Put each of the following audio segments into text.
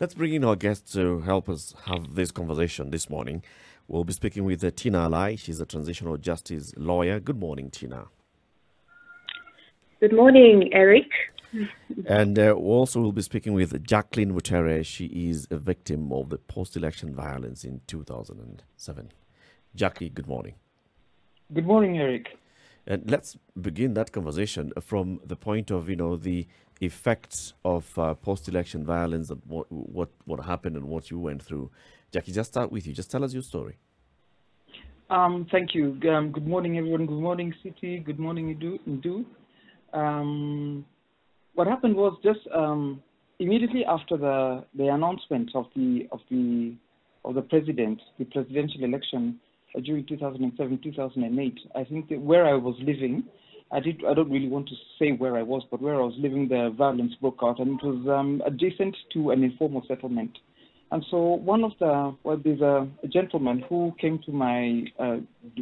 Let's bring in our guest to help us have this conversation this morning. We'll be speaking with uh, Tina Alai. She's a transitional justice lawyer. Good morning, Tina. Good morning, Eric. And uh, also, we'll be speaking with Jacqueline Mutere. She is a victim of the post election violence in 2007. Jackie, good morning. Good morning, Eric. And let's begin that conversation from the point of, you know, the effects of uh, post-election violence, and what, what what happened and what you went through. Jackie, just start with you. Just tell us your story. Um, thank you. Um, good morning, everyone. Good morning, CT. Good morning, Idu. Um, what happened was just um, immediately after the, the announcement of the of the of the president, the presidential election uh, during 2007, 2008. I think where I was living, I did. I don't really want to say where I was, but where I was living, the violence broke out, and it was um, adjacent to an informal settlement. And so one of the well, there's a, a gentleman who came to my uh,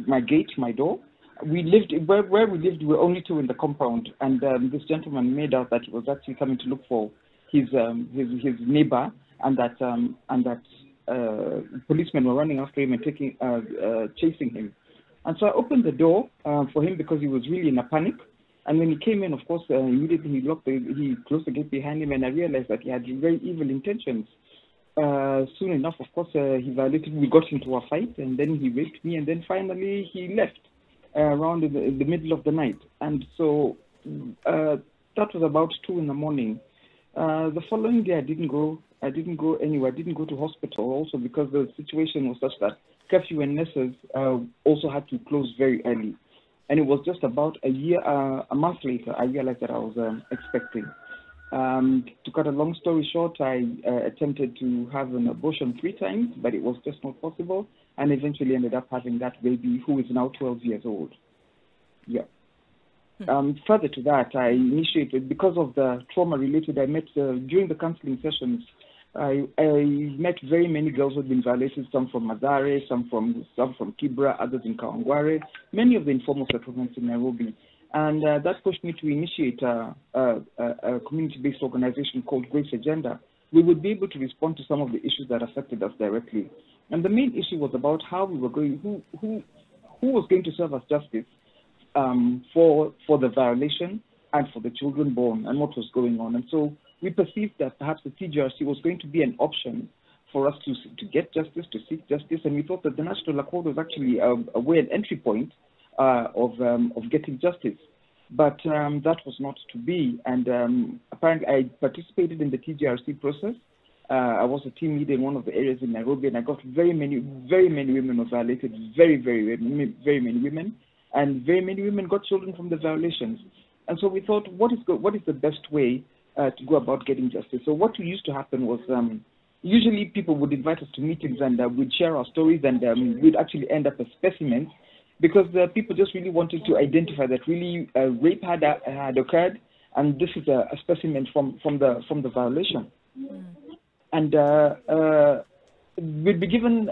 my gate, my door. We lived where where we lived. We were only two in the compound, and um, this gentleman made out that he was actually coming to look for his um, his his neighbor, and that um, and that uh, policemen were running after him and taking uh, uh, chasing him. And so I opened the door uh, for him because he was really in a panic. And when he came in, of course, uh, immediately he locked the, he closed the gate behind him, and I realized that he had very evil intentions. Uh, soon enough, of course, uh, he violated. We got into a fight, and then he raped me, and then finally he left uh, around in the, in the, middle of the night. And so uh, that was about two in the morning. Uh, the following day, I didn't go. I didn't go anywhere. I didn't go to hospital, also because the situation was such that curfew and nurses uh, also had to close very early. And it was just about a year, uh, a month later, I realized that I was um, expecting. Um, to cut a long story short, I uh, attempted to have an abortion three times, but it was just not possible, and eventually ended up having that baby who is now 12 years old. Yeah. Hmm. Um, further to that, I initiated, because of the trauma related, I met uh, during the counseling sessions, I, I met very many girls who had been violated, some from Mathare, some from some from Kibra, others in Kawangware, many of the informal settlements in Nairobi. And uh, that pushed me to initiate a, a, a community-based organization called Grace Agenda. We would be able to respond to some of the issues that affected us directly. And the main issue was about how we were going, who, who, who was going to serve as justice um, for, for the violation and for the children born and what was going on. And so we perceived that perhaps the TJRC was going to be an option for us to, to get justice, to seek justice, and we thought that the National Accord was actually a, a way, an entry point uh, of, um, of getting justice. But um, that was not to be, and um, apparently I participated in the TJRC process. Uh, I was a team leader in one of the areas in Nairobi, and I got very many, very many women were violated, very, very, very many women, and very many women got children from the violations. And so we thought, what is, what is the best way uh, to go about getting justice. So what used to happen was um, usually people would invite us to meetings and uh, we'd share our stories and um, we'd actually end up as specimens because uh, people just really wanted to identify that really uh, rape had uh, had occurred and this is a, a, specimen from, from the from the violation. And uh, we'd be given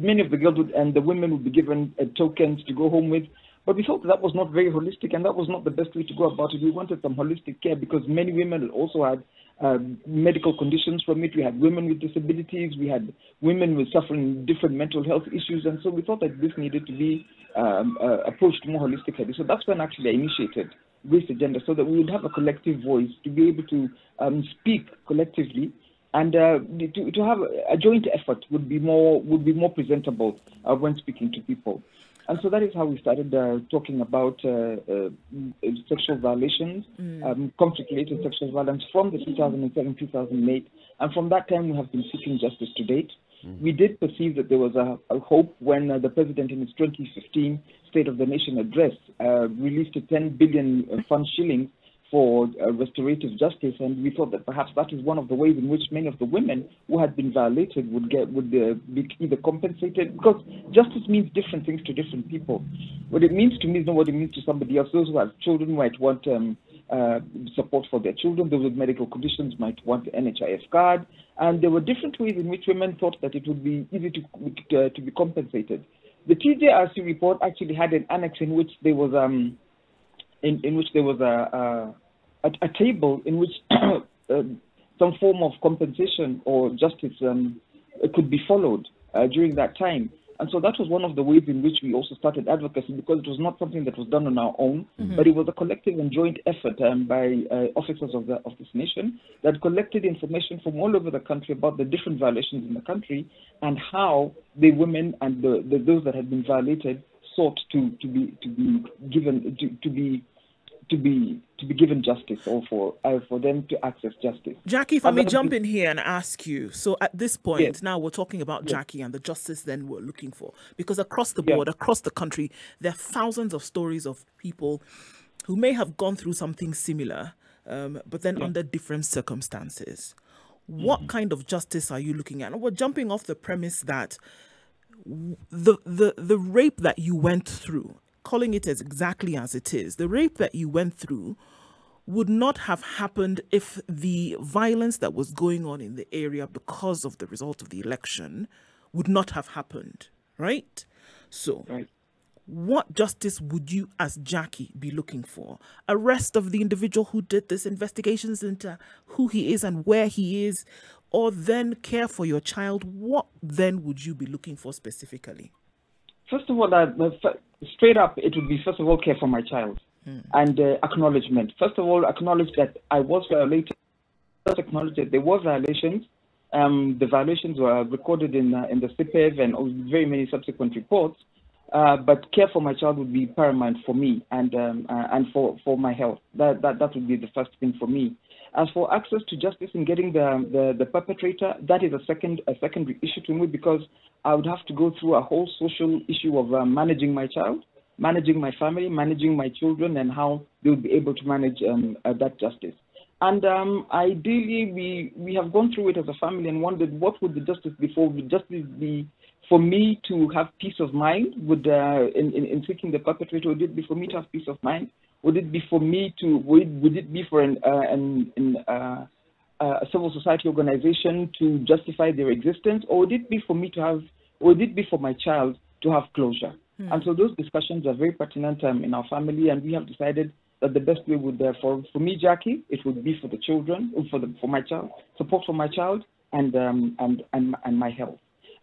many of the girls and the women would be given tokens to go home with but we felt that was not very holistic, and that was not the best way to go about it. We wanted some holistic care because many women also had uh, medical conditions from it. We had women with disabilities. We had women with suffering different mental health issues, and so we thought that this needed to be um, uh, approached more holistically. So that's when actually I initiated this Agenda, so that we would have a collective voice to be able to um, speak collectively and uh, to, to have a joint effort would be more would be more presentable uh, when speaking to people. And so that is how we started uh, talking about uh, uh, sexual violations, mm. um, conflict-related sexual violence from the 2007-2008. And from that time, we have been seeking justice to date. Mm. We did perceive that there was a, a hope when uh, the president in his 2015 State of the Nation address uh, released a 10 billion uh, fund shillings for uh, restorative justice, and we thought that perhaps that is one of the ways in which many of the women who had been violated would get would uh, be either compensated because justice means different things to different people. What it means to me is not what it means to somebody else. Those who have children might want um, uh, support for their children. Those with medical conditions might want the NHIF card, and there were different ways in which women thought that it would be easy to uh, to be compensated. The TJRC report actually had an annex in which there was um, in, in which there was a, a table in which uh, some form of compensation or justice um, could be followed uh, during that time. And so that was one of the ways in which we also started advocacy because it was not something that was done on our own, mm-hmm. but it was a collective and joint effort um, by uh, officers of, the, of this nation that collected information from all over the country about the different violations in the country and how the women and the, the, those that had been violated sought to, to be to be given to, to be to be to be given justice or for uh, for them to access justice. Jackie, if I may jump in here and ask you. So at this point, yes. now we're talking about yes. Jackie and the justice then we're looking for because across the board, yes. across the country, there are thousands of stories of people who may have gone through something similar, um, but then under different circumstances. What mm-hmm. kind of justice are you looking at? And we're jumping off the premise that the the the rape that you went through calling it as exactly as it is. The rape that you went through would not have happened if the violence that was going on in the area because of the result of the election would not have happened, right? So, right. what justice would you, as Jackie, be looking for? Arrest of the individual who did this, investigations into who he is and where he is, or then care for your child? What then would you be looking for specifically? First of all, uh, straight up, it would be first of all care for my child mm. and uh, acknowledgement. First of all, acknowledge that I was violated. First, acknowledge that there was violations. Um, the violations were recorded in uh, in the CIPEV and very many subsequent reports. Uh, but care for my child would be paramount for me and um, uh, and for, for my health. That, that that would be the first thing for me. As for access to justice and getting the, the, the perpetrator, that is a second a secondary issue to me because I would have to go through a whole social issue of uh, managing my child, managing my family, managing my children, and how they would be able to manage um, uh, that justice. And um, ideally, we we have gone through it as a family and wondered what would the justice be for? Would justice be for me to have peace of mind? Would uh, in, in, in seeking the perpetrator? Would it be for me to have peace of mind? Would it be for me to? Would, would it be for an, uh, an, an uh, a civil society organization to justify their existence, or would it be for me to have, or would it be for my child to have closure? Mm. And so those discussions are very pertinent um, in our family, and we have decided that the best way would, uh, for for me, Jackie, it would be for the children, for the for my child, support for my child, and um, and and and my health.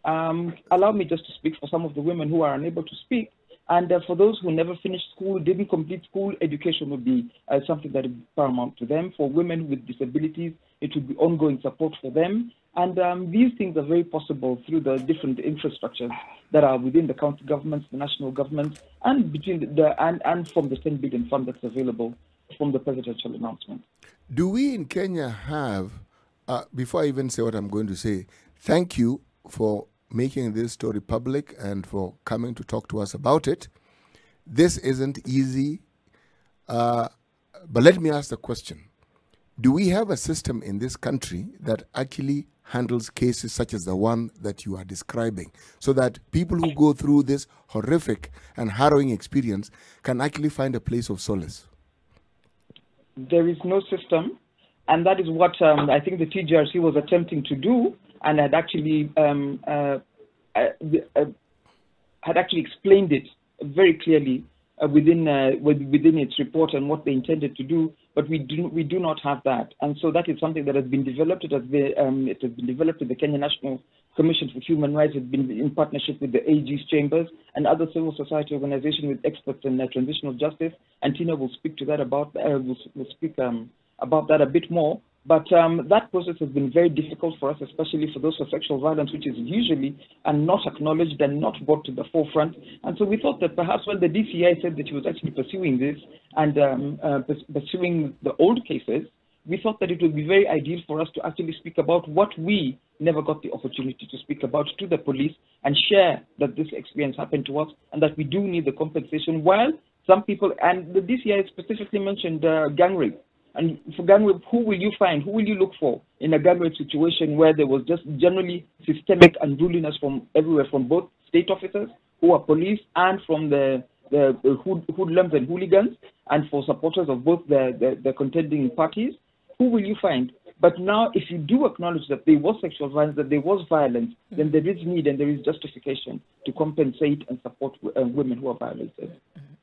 Um, allow me just to speak for some of the women who are unable to speak. And uh, for those who never finished school, didn't complete school, education would be uh, something that is paramount to them. For women with disabilities, it would be ongoing support for them. And um, these things are very possible through the different infrastructures that are within the county governments, the national government, and between the, the and, and from the 10 billion fund that's available from the presidential announcement. Do we in Kenya have, uh, before I even say what I'm going to say, thank you for making this story public and for coming to talk to us about it. This isn't easy, uh, but let me ask the question Do we have a system in this country that actually handles cases such as the one that you are describing so that people who go through this horrific and harrowing experience can actually find a place of solace? There is no system, and that is what um, I think the TJRC was attempting to do and had actually um, uh, uh, uh, had actually explained it very clearly uh, within uh, within its report and what they intended to do, but we do we do not have that, and so that is something that has been developed. It has been um, it has been developed with the Kenya National Commission for Human Rights. It's been in partnership with the AG's chambers and other civil society organizations with experts in transitional justice. And Tina will speak to that about will, will speak um, about that a bit more. But um, that process has been very difficult for us, especially for those for sexual violence, which is usually and not acknowledged and not brought to the forefront. And so we thought that perhaps when the DCI said that she was actually pursuing this and um, uh, pursuing the old cases, we thought that it would be very ideal for us to actually speak about what we never got the opportunity to speak about to the police and share that this experience happened to us and that we do need the compensation. While some people, and the DCI specifically mentioned uh, gang rape and for gang rape, who will you find? Who will you look for in a gang rape situation where there was just generally systemic unruliness from everywhere, from both state officers who are police and from the, the, the hood, hoodlums and hooligans, and for supporters of both the, the, the contending parties? Who will you find? But now, if you do acknowledge that there was sexual violence, that there was violence, mm-hmm. then there is need and there is justification to compensate and support uh, women who are violated. Mm-hmm.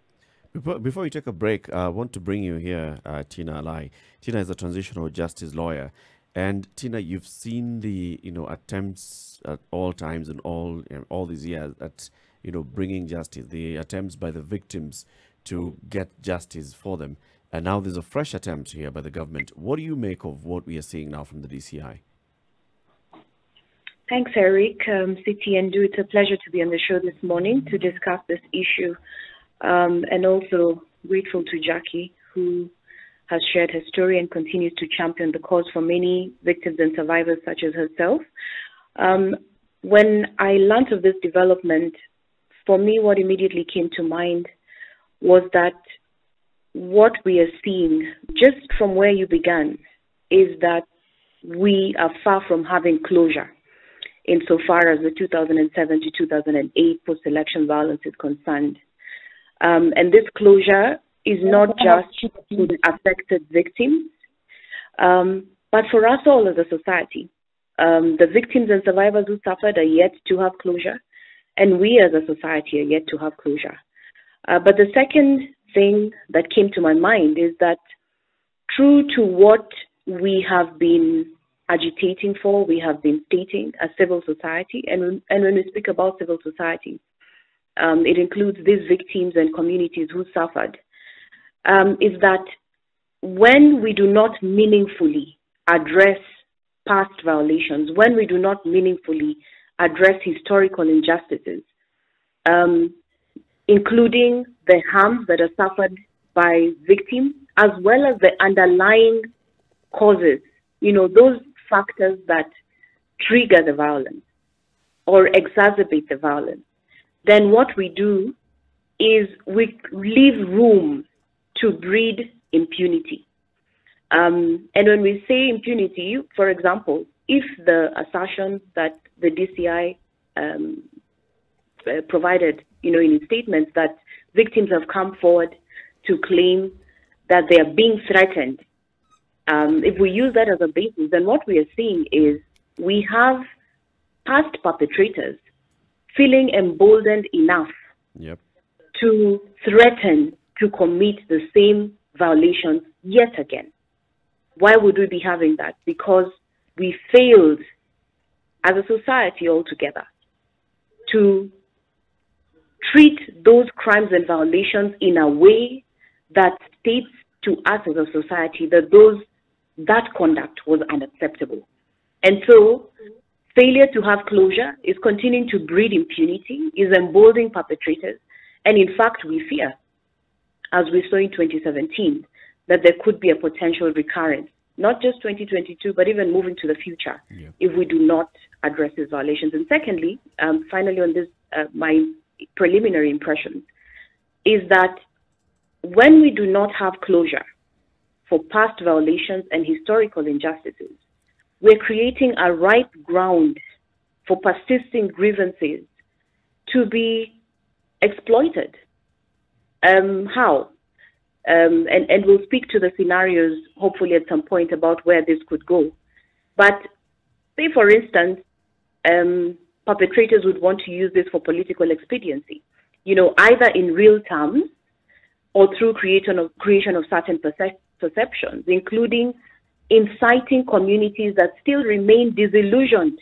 Before, we take a break, I want to bring you here, uh, Tina Alai. Tina is a transitional justice lawyer. And Tina, you've seen the you know attempts at all times and all you know, all these years at you know bringing justice, the attempts by the victims to get justice for them, and now there's a fresh attempt here by the government. What do you make of what we are seeing now from the DCI? Thanks, Eric. Um, CT and Do, it's a pleasure to be on the show this morning to discuss this issue, um, and also grateful to Jackie who has shared her story and continues to champion the cause for many victims and survivors such as herself. Um, when I learned of this development, for me, what immediately came to mind was that what we are seeing, just from where you began, is that we are far from having closure insofar as the 2007 to 2008 post-election violence is concerned. Um, and this closure is not just for the affected victims, um, but for us all as a society. Um, the victims and survivors who suffered are yet to have closure, and we as a society are yet to have closure. Uh, but the second thing that came to my mind is that true to what we have been agitating for, we have been stating as civil society, and, and when we speak about civil society, um, it includes these victims and communities who suffered. Um, is that when we do not meaningfully address past violations, when we do not meaningfully address historical injustices, um, including the harms that are suffered by victims, as well as the underlying causes, you know, those factors that trigger the violence or exacerbate the violence, then what we do is we leave room to breed impunity. Um, and when we say impunity, for example, if the assertion that the DCI um, uh, provided, you know, in its statements that victims have come forward to claim that they are being threatened, um, if we use that as a basis, then what we are seeing is we have past perpetrators feeling emboldened enough yep. to threaten to commit the same violations yet again. Why would we be having that? Because we failed as a society altogether to treat those crimes and violations in a way that states to us as a society that those that conduct was unacceptable. And so failure to have closure is continuing to breed impunity, is emboldening perpetrators, and in fact we fear as we saw in 2017, that there could be a potential recurrence, not just 2022, but even moving to the future yeah. if we do not address these violations. And secondly, um, finally, on this, uh, my preliminary impression is that when we do not have closure for past violations and historical injustices, we're creating a ripe ground for persisting grievances to be exploited um, how? Um, and, and we'll speak to the scenarios hopefully at some point about where this could go. But say, for instance, um, perpetrators would want to use this for political expediency, you know, either in real terms or through creation of, creation of certain percep- perceptions, including inciting communities that still remain disillusioned,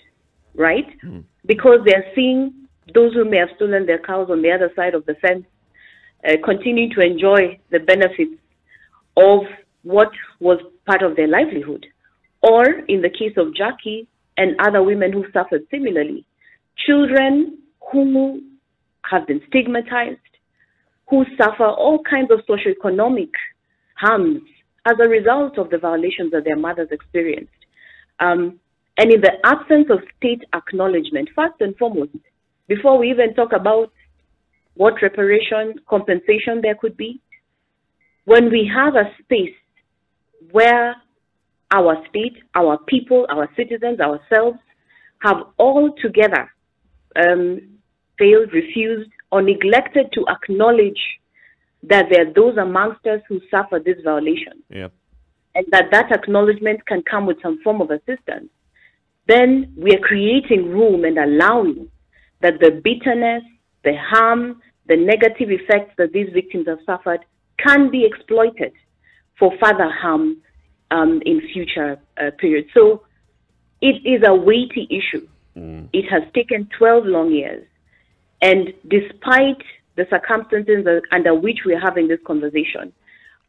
right? Mm. Because they're seeing those who may have stolen their cows on the other side of the fence uh, continue to enjoy the benefits of what was part of their livelihood. Or in the case of Jackie and other women who suffered similarly, children who have been stigmatized, who suffer all kinds of socioeconomic harms as a result of the violations that their mothers experienced. Um, and in the absence of state acknowledgement, first and foremost, before we even talk about what reparation, compensation there could be. When we have a space where our state, our people, our citizens, ourselves have all together um, failed, refused, or neglected to acknowledge that there are those amongst us who suffer this violation. Yep. And that that acknowledgement can come with some form of assistance. Then we are creating room and allowing that the bitterness, the harm, the negative effects that these victims have suffered can be exploited for further harm um, in future uh, periods. So it is a weighty issue. Mm. It has taken 12 long years. And despite the circumstances under which we are having this conversation,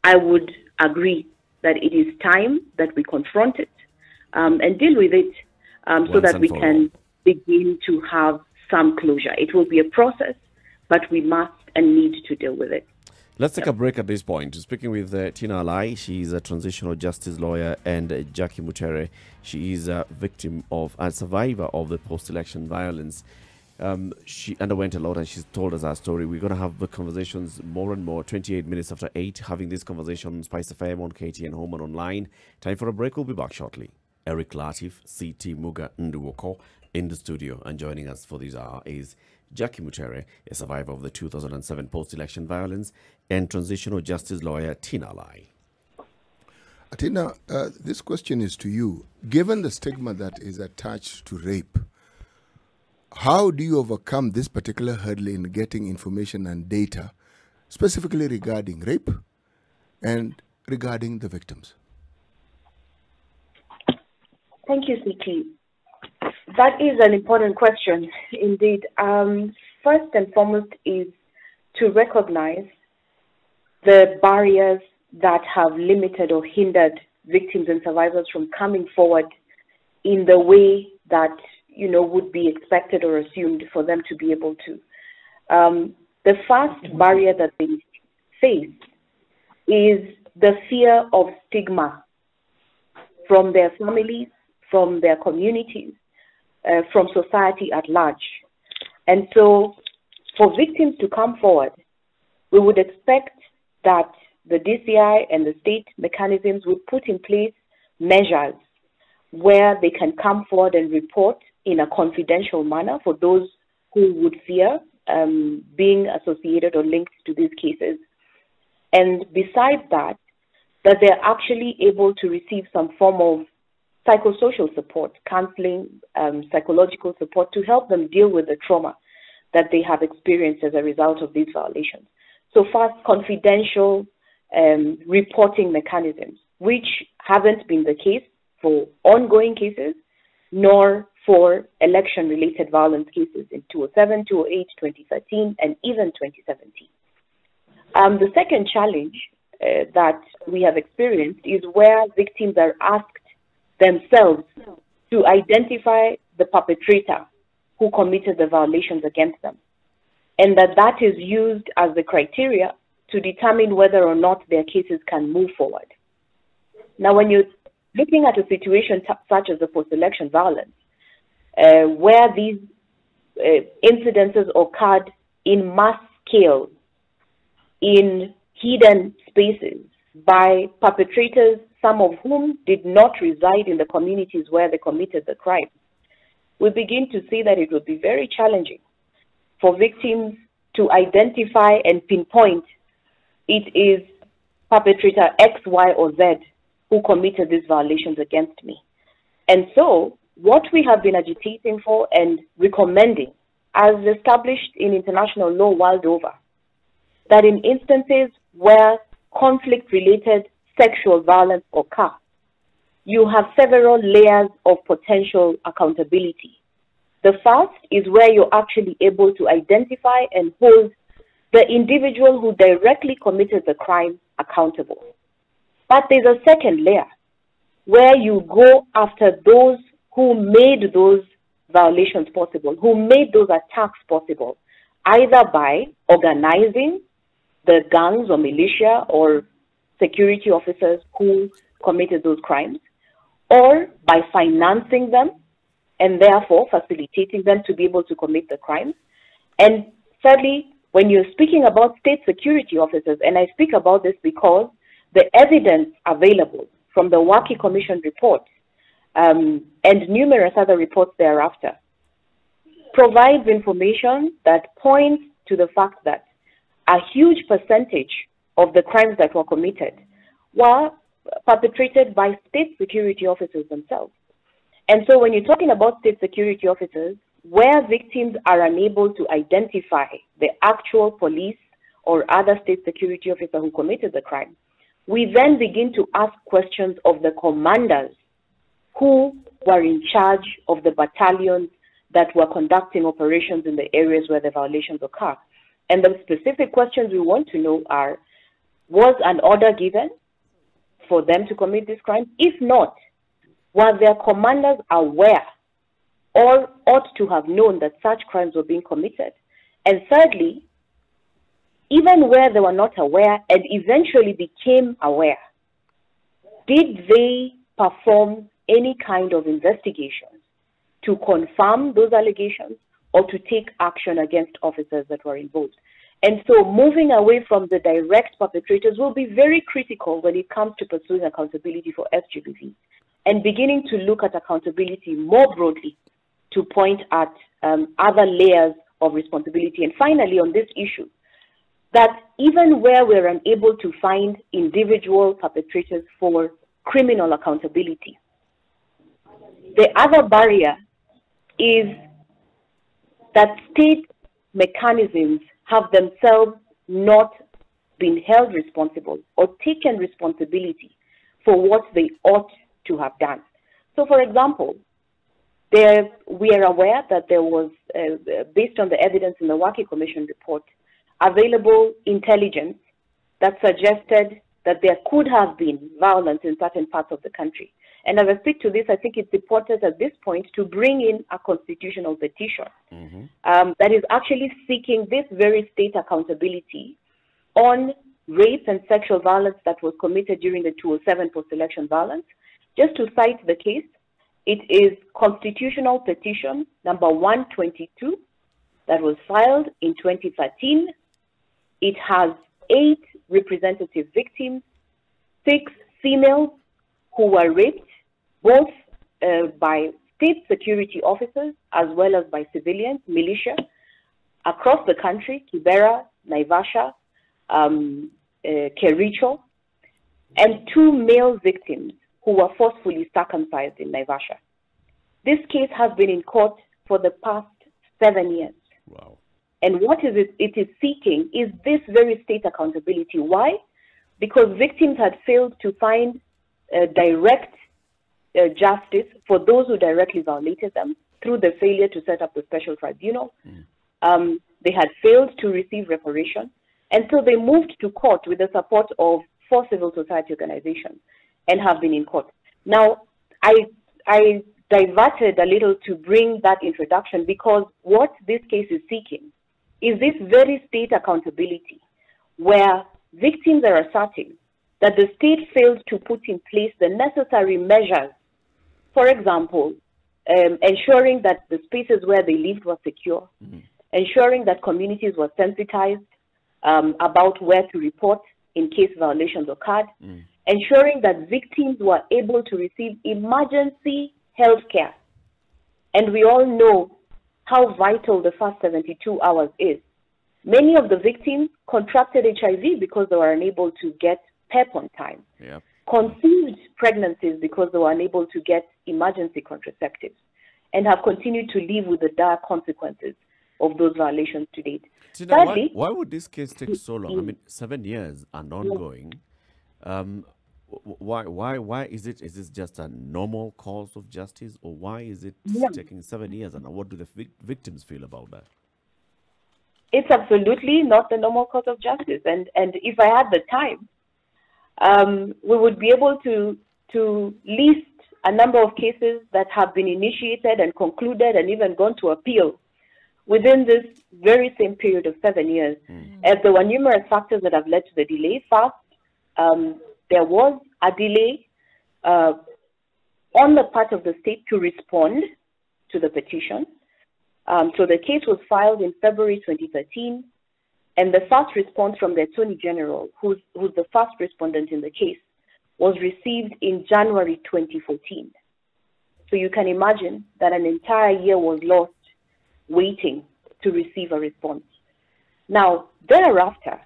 I would agree that it is time that we confront it um, and deal with it um, so that we can begin to have some closure. It will be a process, but we must and need to deal with it. Let's take yep. a break at this point. Speaking with uh, Tina Alai, she's a transitional justice lawyer, and uh, Jackie Mutere, she is a victim of, a survivor of the post-election violence. Um, she underwent a lot and she's told us our story. We're going to have the conversations more and more. 28 minutes after 8, having this conversation on Spice FM, on KTN Home and online. Time for a break. We'll be back shortly. Eric Latif, CT Muga Nduwoko in the studio. And joining us for this hour is Jackie Mutere, a survivor of the 2007 post-election violence, and transitional justice lawyer Tina Alai. Tina, uh, this question is to you. Given the stigma that is attached to rape, how do you overcome this particular hurdle in getting information and data, specifically regarding rape and regarding the victims? Thank you, CT. That is an important question indeed. Um, first and foremost is to recognize the barriers that have limited or hindered victims and survivors from coming forward in the way that you know would be expected or assumed for them to be able to. Um, the first barrier that they face is the fear of stigma from their families, from their communities, uh, from society at large. And so, for victims to come forward, we would expect that the DCI and the state mechanisms would put in place measures where they can come forward and report in a confidential manner for those who would fear um, being associated or linked to these cases. And besides that, that they're actually able to receive some form of psychosocial support, counseling, um, psychological support to help them deal with the trauma that they have experienced as a result of these violations. So, first, confidential um, reporting mechanisms, which haven't been the case for ongoing cases, nor for election related violence cases in 2007, 2008, 2013, and even 2017. Um, the second challenge uh, that we have experienced is where victims are asked themselves to identify the perpetrator who committed the violations against them. And that that is used as the criteria to determine whether or not their cases can move forward. Now, when you're looking at a situation such as the post-election violence, uh, where these uh, incidences occurred in mass scale, in hidden spaces, by perpetrators some of whom did not reside in the communities where they committed the crime, we begin to see that it would be very challenging for victims to identify and pinpoint it is perpetrator X, Y, or Z who committed these violations against me. And so, what we have been agitating for and recommending, as established in international law world over, that in instances where conflict related sexual violence occurs, you have several layers of potential accountability. The first is where you're actually able to identify and hold the individual who directly committed the crime accountable. But there's a second layer where you go after those who made those violations possible, who made those attacks possible, either by organizing the gangs or militia or security officers who committed those crimes, or by financing them and therefore facilitating them to be able to commit the crimes. And thirdly, when you're speaking about state security officers, and I speak about this because the evidence available from the Waki Commission report um, and numerous other reports thereafter provides information that points to the fact that a huge percentage of the crimes that were committed were perpetrated by state security officers themselves. And so when you're talking about state security officers, where victims are unable to identify the actual police or other state security officer who committed the crime, we then begin to ask questions of the commanders who were in charge of the battalions that were conducting operations in the areas where the violations occur. And the specific questions we want to know are, was an order given for them to commit this crime? If not, were their commanders aware or ought to have known that such crimes were being committed? And thirdly, even where they were not aware and eventually became aware, did they perform any kind of investigations to confirm those allegations or to take action against officers that were involved? And so moving away from the direct perpetrators will be very critical when it comes to pursuing accountability for SGBV and beginning to look at accountability more broadly to point at um, other layers of responsibility. And finally, on this issue, that even where we're unable to find individual perpetrators for criminal accountability, the other barrier is that state mechanisms have themselves not been held responsible or taken responsibility for what they ought to have done. So, for example, there, we are aware that there was, uh, based on the evidence in the Waki Commission report, available intelligence that suggested that there could have been violence in certain parts of the country. And as I speak to this, I think it's important at this point to bring in a constitutional petition mm-hmm. um, that is actually seeking this very state accountability on rape and sexual violence that was committed during the 207 post-election violence. Just to cite the case, it is constitutional petition number 122 that was filed in 2013 it has eight representative victims, six females who were raped, both uh, by state security officers as well as by civilians, militia, across the country, Kibera, Naivasha, um, uh, Kericho, and two male victims who were forcefully circumcised in Naivasha. This case has been in court for the past seven years. Wow. And what is it, it is seeking is this very state accountability. Why? Because victims had failed to find uh, direct uh, justice for those who directly violated them through the failure to set up the special tribunal. Mm. Um, they had failed to receive reparation. And so they moved to court with the support of four civil society organizations and have been in court. Now, I, I diverted a little to bring that introduction because what this case is seeking is this very state accountability where victims are asserting that the state failed to put in place the necessary measures, for example, um, ensuring that the spaces where they lived were secure, mm-hmm. ensuring that communities were sensitized um, about where to report in case violations occurred, mm. ensuring that victims were able to receive emergency health care. And we all know how vital the first 72 hours is. Many of the victims contracted HIV because they were unable to get PEP on time. Yep. Conceived pregnancies because they were unable to get emergency contraceptives and have continued to live with the dire consequences of those violations to date. Tina, Thirdly, why, why, would this case take so long? I mean, seven years and ongoing. Um, why why why is it is this just a normal course of justice or why is it yeah. taking seven years and what do the victims feel about that it's absolutely not the normal course of justice and and if i had the time um, we would be able to to list a number of cases that have been initiated and concluded and even gone to appeal within this very same period of seven years mm. as there were numerous factors that have led to the delay first um, there was a delay uh, on the part of the state to respond to the petition. Um, so the case was filed in February 2013, and the first response from the Attorney General, who's, who's the first respondent in the case, was received in January 2014. So you can imagine that an entire year was lost waiting to receive a response. Now, thereafter,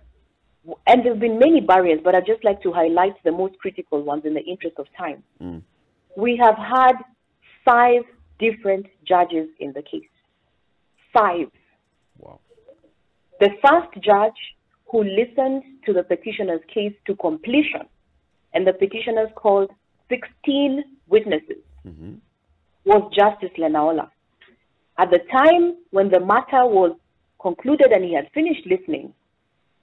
and there have been many barriers, but I'd just like to highlight the most critical ones in the interest of time. Mm. We have had five different judges in the case. Five. Wow. The first judge who listened to the petitioner's case to completion and the petitioners called 16 witnesses, mm-hmm. was Justice Lenaola. At the time when the matter was concluded and he had finished listening,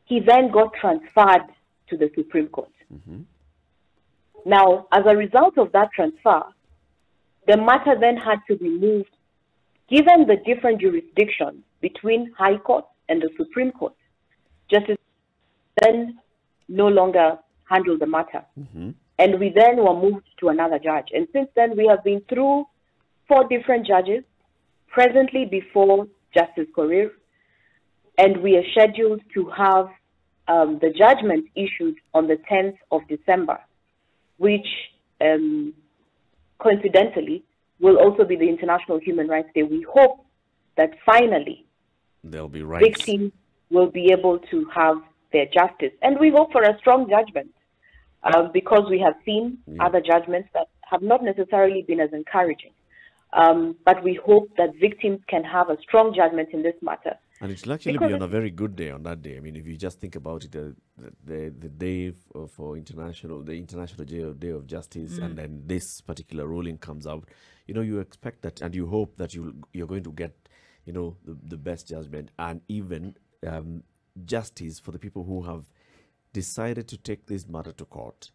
he then got transferred to the Supreme Court. Mm-hmm. Now, as a result of that transfer, the matter then had to be moved, given the different jurisdictions between High Court and the Supreme Court. Justice then no longer handled the matter. And we then were moved to another judge. And since then, we have been through four different judges, presently before Justice Korir, and we are scheduled to have um, the judgment issued on the 10th of December, which um, coincidentally will also be the International Human Rights Day. We hope that finally There'll be rights. victims will be able to have their justice. And we hope for a strong judgment uh, because we have seen Yeah. other judgments that have not necessarily been as encouraging. Um, but we hope that victims can have a strong judgment in this matter. And it will actually Because be on a very good day on that day. I mean, if you just think about it, the the, day for, for international, the International Day of, day of Justice, and then this particular ruling comes out, you know, you expect that and you hope that you you're going to get, you know, the, the best judgment and even um, justice for the people who have decided to take this matter to court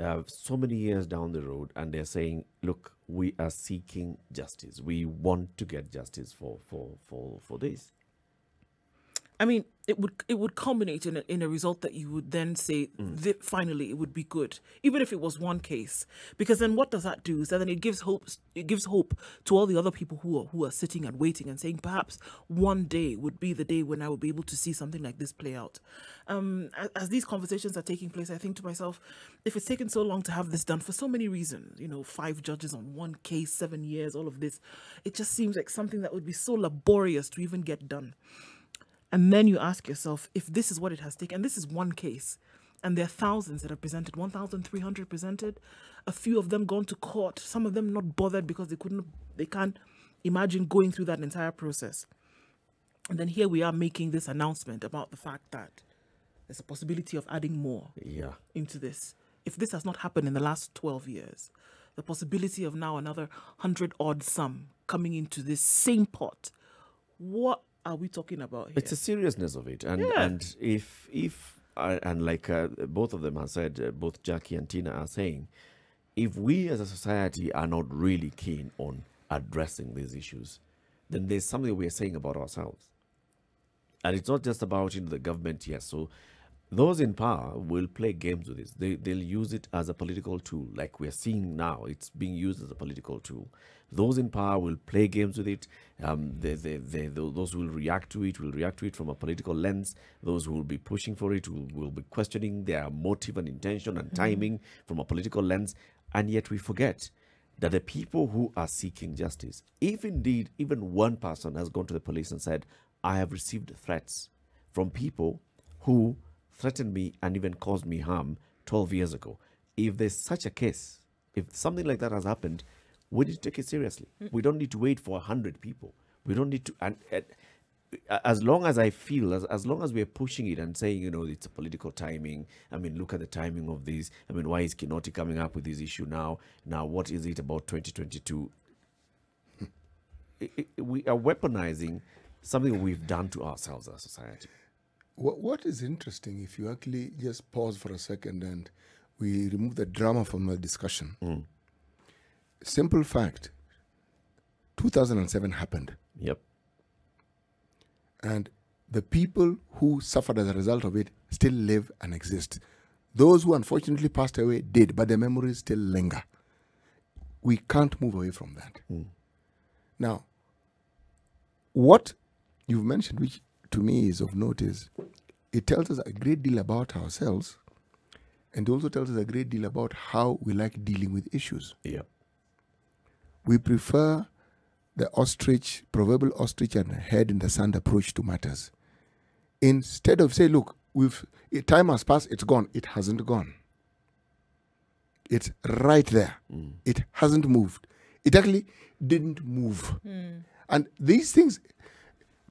uh, so many years down the road and they're saying look we are seeking justice. We want to get justice for for for for this I mean, it would it would culminate in a, in a result that you would then say that finally it would be good, even if it was one case. Because then what does that do? Is that then it gives hope it gives hope to all the other people who are who are sitting and waiting and saying perhaps one day would be the day when I will be able to see something like this play out. Um, as, as these conversations are taking place, I think to myself, if it's taken so long to have this done for so many reasons, you know, five judges on one case, seven years, all of this, it just seems like something that would be so laborious to even get done. And then you ask yourself if this is what it has taken, and this is one case, and there are thousands that have presented, 1,300 presented, a few of them gone to court, some of them not bothered because they couldn't, they can't imagine going through that entire process. And then here we are making this announcement about the fact that there's a possibility of adding more yeah into this. If this has not happened in the last 12 years, the possibility of now another 100 odd sum coming into this same pot, what are we talking about here? it's the seriousness of it and Yeah. and if if uh, and like uh, both of them have said uh, both jackie and tina are saying if we as a society are not really keen on addressing these issues then there's something we're saying about ourselves and it's not just about you know, the government yes so those in power will play games with this. They, they'll use it as a political tool like we're seeing now. It's being used as a political tool. Those in power will play games with it. Um, they, they, they, tho- those who will react to it will react to it from a political lens. Those who will be pushing for it will, will be questioning their motive and intention and timing from a political lens. And yet we forget that the people who are seeking justice, if indeed even one person has gone to the police and said, I have received threats from people who threatened me and even caused me harm 12 years ago, if there's such a case, if something like that has happened, we need to take it seriously. Hmm. We don't need to wait for 100 people. We don't need to. And, and uh, as long as I feel, as, as long as we're pushing it and saying, you know, it's a political timing. I mean, look at the timing of this. I mean, why is Kinoti coming up with this issue now? Now, what is it about 2022? Hmm. I- I- we are weaponizing something we've done to ourselves as a society. What, what is interesting, if you actually just pause for a second and we remove the drama from the discussion. Mm. Simple fact 2007 happened, Yep. and the people who suffered as a result of it still live and exist. Those who unfortunately passed away did, but their memories still linger. We can't move away from that. Mm. Now, what you've mentioned, which to me is of notice. it tells us a great deal about ourselves and also tells us a great deal about how we like dealing with issues. Yep. We prefer the ostrich, proverbial ostrich and head in the sand approach to matters. Instead of say, look, we've eh, time has passed, it's gone. It hasn't gone. It's right there. It hasn't moved. It actually didn't move. And these things,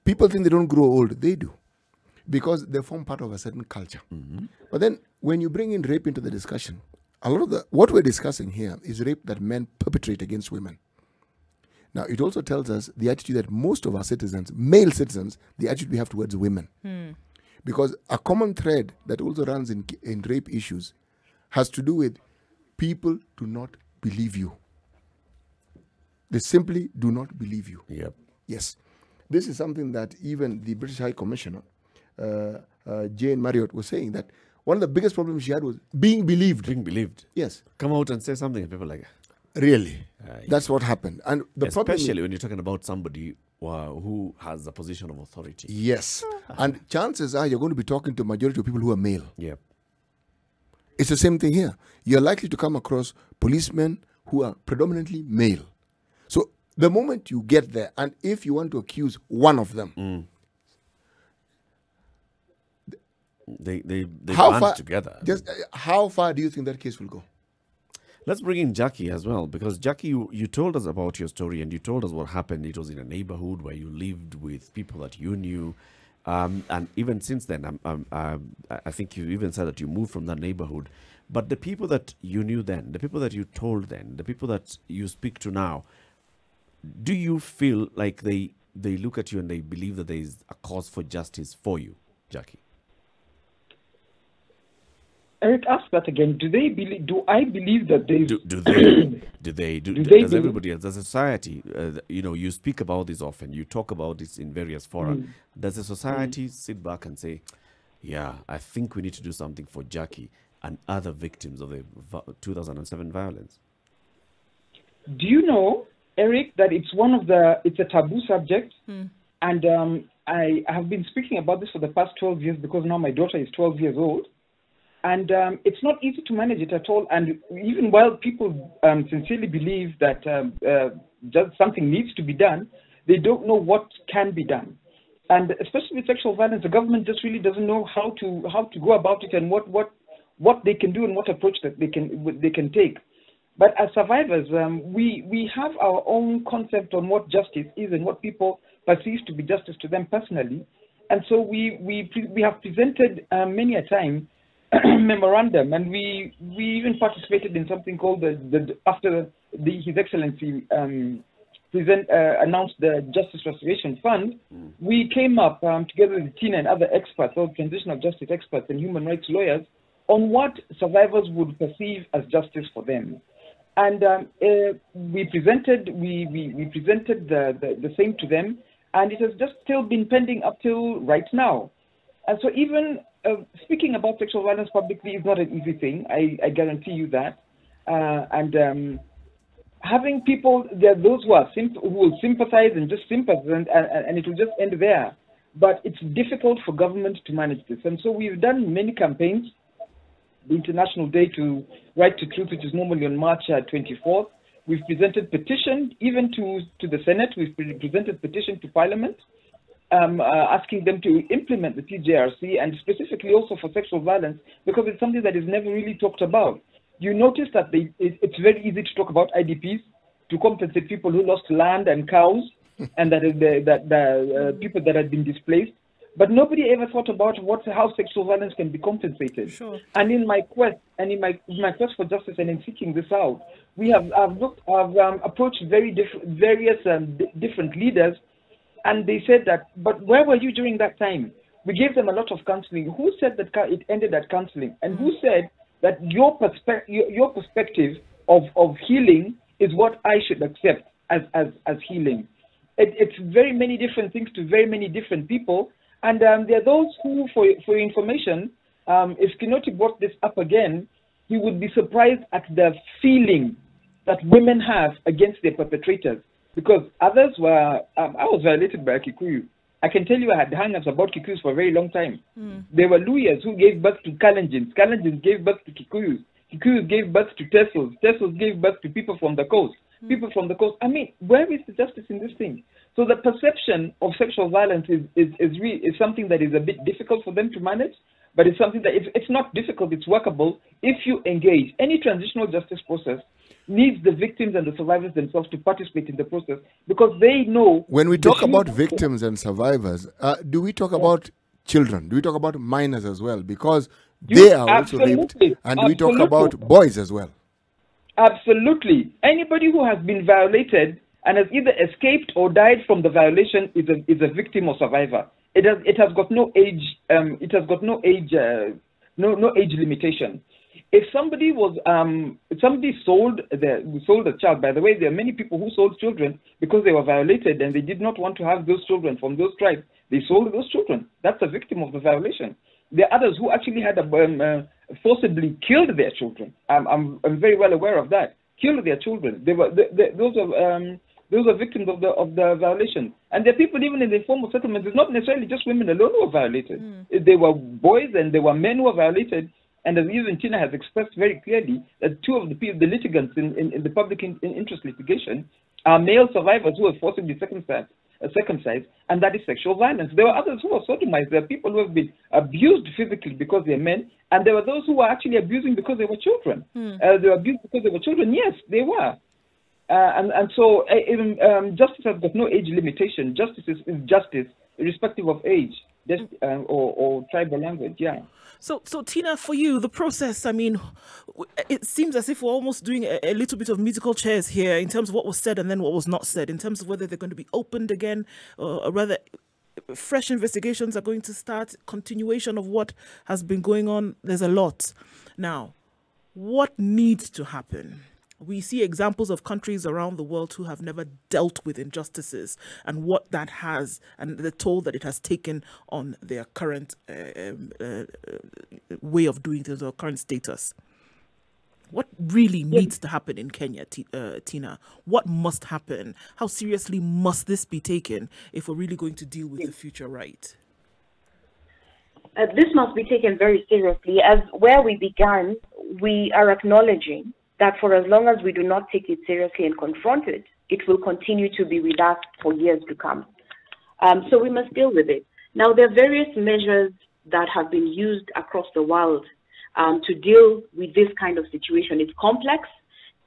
people think they don't grow old. They do. Because they form part of a certain culture. Mm-hmm. But then when you bring in rape into the discussion, a lot of the what we're discussing here is rape that men perpetrate against women. Now, it also tells us the attitude that most of our citizens, male citizens, the attitude we have towards women. Hmm. Because a common thread that also runs in, in rape issues has to do with people do not believe you. They simply do not believe you. Yep. Yes. This is something that even the British High Commissioner, uh, uh, Jane Marriott, was saying that one of the biggest problems she had was being believed. Being believed. Yes, Come out and say something, and people like, really. Aye. That's what happened. And the problem especially when you're talking about somebody uh, who has a position of authority. Yes. and chances are you're going to be talking to a majority of people who are male. Yep. It's the same thing here. You're likely to come across policemen who are predominantly male. The moment you get there, and if you want to accuse one of them, They they they how far together. Just uh, how far do you think that case will go? Let's bring in Jackie as well, because Jackie, you, you told us about your story and you told us what happened. It was in a neighborhood where you lived with people that you knew. Um, and even since then, um, um, um, I I think you even said that you moved from that neighborhood. But the people that you knew then, the people that you told then, the people that you speak to now, do you feel like they they look at you and they believe that there is a cause for justice for you, Jackie? Eric, ask that again. Do they believe? Do I believe that they? do, do they do they do, Do they does believe- everybody else does society uh, you know you speak about this often you talk about this in various fora Mm. does the society sit back and say yeah i think we need to do something for jackie and other victims of the 2007 violence Do you know, Eric, that it's one of the it's a taboo subject, and um, I have been speaking about this for the past 12 years because now my daughter is 12 years old, and um, it's not easy to manage it at all. And even while people um, sincerely believe that um, uh, just something needs to be done, they don't know what can be done. And especially with sexual violence, the government just really doesn't know how to how to go about it and what what what they can do and what approach that they can they can take. But as survivors, um, we we have our own concept on what justice is and what people perceive to be justice to them personally, and so we we we have presented uh, many a time memorandum, and we we even participated in something called the, the after the, His Excellency um, present uh, announced the Justice Restoration Fund. We came up um, together with Tina and other experts, all transitional justice experts and human rights lawyers, on what survivors would perceive as justice for them. And um, uh, we presented we, we, we presented the, the, the same to them, and it has just still been pending up till right now. And so even uh, speaking about sexual violence publicly is not an easy thing. I, I guarantee you that. Uh, and um, having people, there are those who are symp- who will sympathize and just sympathize, and, and, and it will just end there. But it's difficult for government to manage this. And so we've done many campaigns. The International Day to Right to Truth, which is normally on March uh, 24th. We've presented petition even to, to the Senate. We've pre- presented petition to Parliament um, uh, asking them to implement the TJRC and specifically also for sexual violence because it's something that is never really talked about. You notice that they, it, it's very easy to talk about IDPs to compensate people who lost land and cows and that the, that the uh, people that had been displaced. But nobody ever thought about what how sexual violence can be compensated. Sure. And in my quest, and in my in my quest for justice, and in seeking this out, we have I've looked, I've um, approached very different various um, d- different leaders, and they said that. But where were you during that time? We gave them a lot of counseling. Who said that ca- it ended at counseling? And who said that your perspective your, your perspective of of healing is what I should accept as as as healing? It, it's very many different things to very many different people. And um, there are those who, for, for your information, um, if Kinoti brought this up again, he would be surprised at the feeling that women have against their perpetrators. Because others were, um, I was violated by a Kikuyu. I can tell you I had hang-ups about Kikuyus for a very long time. There were Luhyas who gave birth to Kalenjins. Kalenjins gave birth to Kikuyus. Kikuyus gave birth to Tessels. Tessels gave birth to people from the coast. People from the coast. I mean, where is the justice in this thing? So the perception of sexual violence is is is, re- is something that is a bit difficult for them to manage, but it's something that it's, it's not difficult. It's workable if you engage. Any transitional justice process needs the victims and the survivors themselves to participate in the process because they know. When we talk about victims and survivors, uh, do we talk about children? Do we talk about minors as well? Because You- they are also raped, absolutely, and we talk about boys as well. Absolutely. Anybody who has been violated and has either escaped or died from the violation is a is a victim or survivor. It has it has got no age um it has got no age uh, no no age limitation. If somebody was um if somebody sold the sold a child, by the way, there are many people who sold children because they were violated and they did not want to have those children from those tribes. They sold those children. That's a victim of the violation. There are others who actually had um, uh, forcibly killed their children. I'm, I'm, I'm very well aware of that. Killed their children. They were they, they, those are um, those are victims of the of the violation. And there are people even in the informal settlements. It's not necessarily just women alone who were violated. They were boys and there were men who were violated. And as even Tina has expressed very clearly, that two of the people, the litigants in, in, in the public in, in interest litigation are male survivors who were forcibly circumcised, uh, circumcised, and that is sexual violence. There were others who were sodomized. There are people who have been abused physically because they're men, and there were those who were actually abusing because they were children. Uh, they were abused because they were children. Yes, they were. Uh, and, and so even, um, justice has got no age limitation. Justice is, is justice, irrespective of age just, uh, or, or tribal language. Yeah. So, so Tina, for you, the process. I mean, it seems as if we're almost doing a, a little bit of musical chairs here in terms of what was said and then what was not said, in terms of whether they're going to be opened again, or, or rather, fresh investigations are going to start. Continuation of what has been going on. There's a lot. Now, what needs to happen? We see examples of countries around the world who have never dealt with injustices and what that has and the toll that it has taken on their current uh, um, uh, uh, way of doing things or current status. What really needs to happen in Kenya, uh, Tina? What must happen? How seriously must this be taken if we're really going to deal with the future right? Uh, this must be taken very seriously. As where we began, we are acknowledging that for as long as we do not take it seriously and confront it, it will continue to be with us for years to come. Um, so we must deal with it. Now, there are various measures that have been used across the world um, to deal with this kind of situation. It's complex.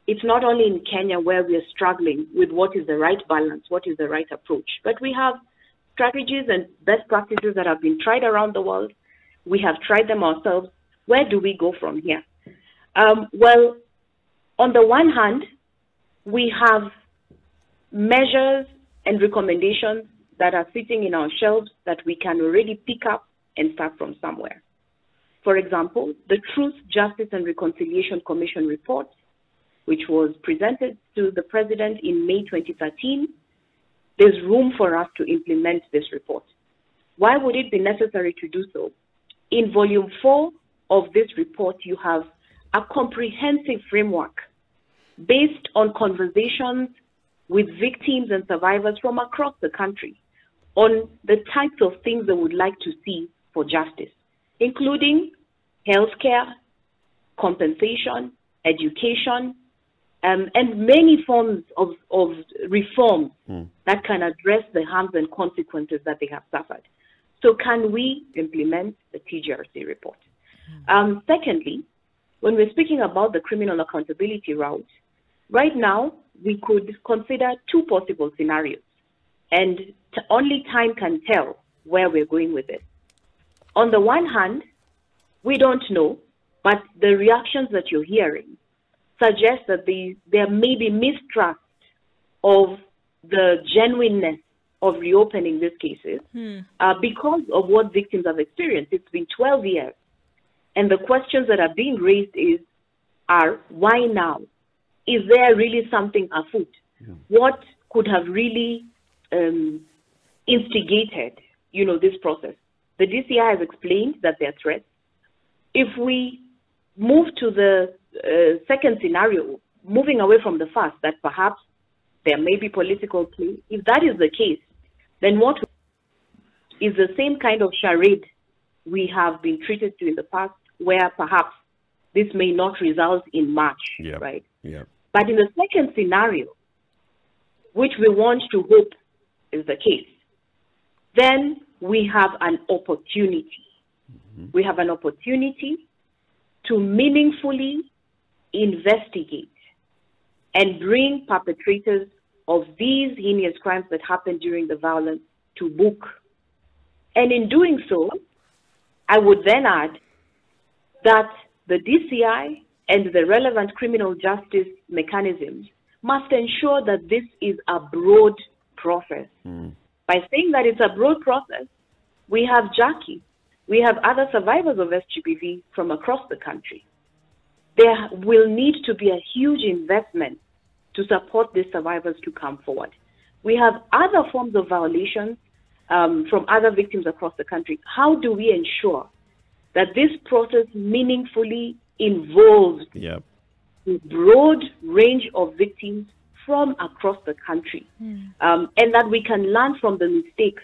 It's not only in Kenya where we are struggling with what is the right balance, what is the right approach, but we have strategies and best practices that have been tried around the world. We have tried them ourselves. Where do we go from here? Um, well, on the one hand, we have measures and recommendations that are sitting in our shelves that we can already pick up and start from somewhere. For example, the Truth, Justice and Reconciliation Commission report, which was presented to the President in May 2013, there's room for us to implement this report. Why would it be necessary to do so? In volume four of this report, you have a comprehensive framework based on conversations with victims and survivors from across the country on the types of things they would like to see for justice, including healthcare, compensation, education, um, and many forms of, of reform that can address the harms and consequences that they have suffered. So, can we implement the TJRC report? Um, secondly, when we're speaking about the criminal accountability route, right now we could consider two possible scenarios, and t- only time can tell where we're going with it. On the one hand, we don't know, but the reactions that you're hearing suggest that the, there may be mistrust of the genuineness of reopening these cases uh, because of what victims have experienced. It's been 12 years. And the questions that are being raised is, are why now? Is there really something afoot? What could have really um, instigated, you know, this process? The DCI has explained that there are threats. If we move to the uh, second scenario, moving away from the first, that perhaps there may be political play, if that is the case, then what is the same kind of charade we have been treated to in the past, where perhaps this may not result in much, Yeah. right? Yeah. But in the second scenario, which we want to hope is the case, then we have an opportunity. Mm-hmm. We have an opportunity to meaningfully investigate and bring perpetrators of these heinous crimes that happened during the violence to book. And in doing so, I would then add that the DCI and the relevant criminal justice mechanisms must ensure that this is a broad process. Mm. By saying that it's a broad process, we have Jackie, we have other survivors of SGBV from across the country. There will need to be a huge investment to support these survivors to come forward. We have other forms of violations um, from other victims across the country. How do we ensure that this process meaningfully involved yep. a broad range of victims from across the country, mm. um, and that we can learn from the mistakes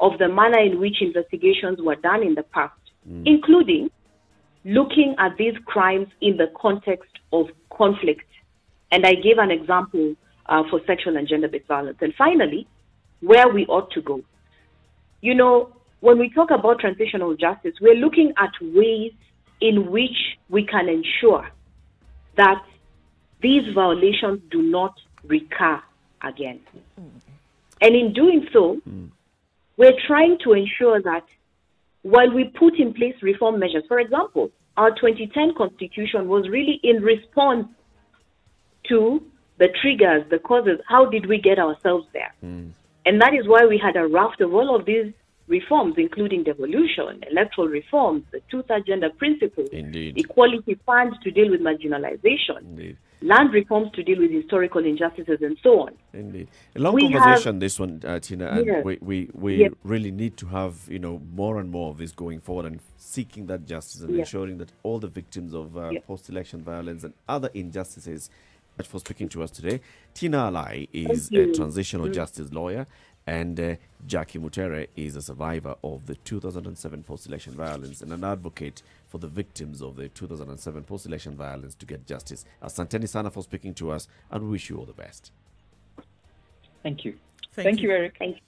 of the manner in which investigations were done in the past, mm. including looking at these crimes in the context of conflict. And I gave an example uh, for sexual and gender based violence. And finally, where we ought to go. You know, when we talk about transitional justice, we're looking at ways in which we can ensure that these violations do not recur again. Mm. And in doing so, mm. we're trying to ensure that while we put in place reform measures, for example, our 2010 constitution was really in response to the triggers, the causes. How did we get ourselves there? Mm. And that is why we had a raft of all of these reforms, including devolution, electoral reforms, the two-third gender principle, Indeed. equality funds to deal with marginalization, Indeed. land reforms to deal with historical injustices, and so on. Indeed, a long we conversation have, this one, uh, Tina, and yes. we we, we yes. really need to have you know more and more of this going forward and seeking that justice and yes. ensuring that all the victims of uh, post-election violence and other injustices much for speaking to us today. Tina Alai is a transitional mm-hmm. justice lawyer and uh, Jackie Mutere is a survivor of the 2007 post-election violence and an advocate for the victims of the 2007 post-election violence to get justice. Asanteni sana for speaking to us and we wish you all the best. Thank you. Thank, Thank you. you, Eric. Thank you.